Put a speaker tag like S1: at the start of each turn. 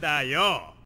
S1: だよ。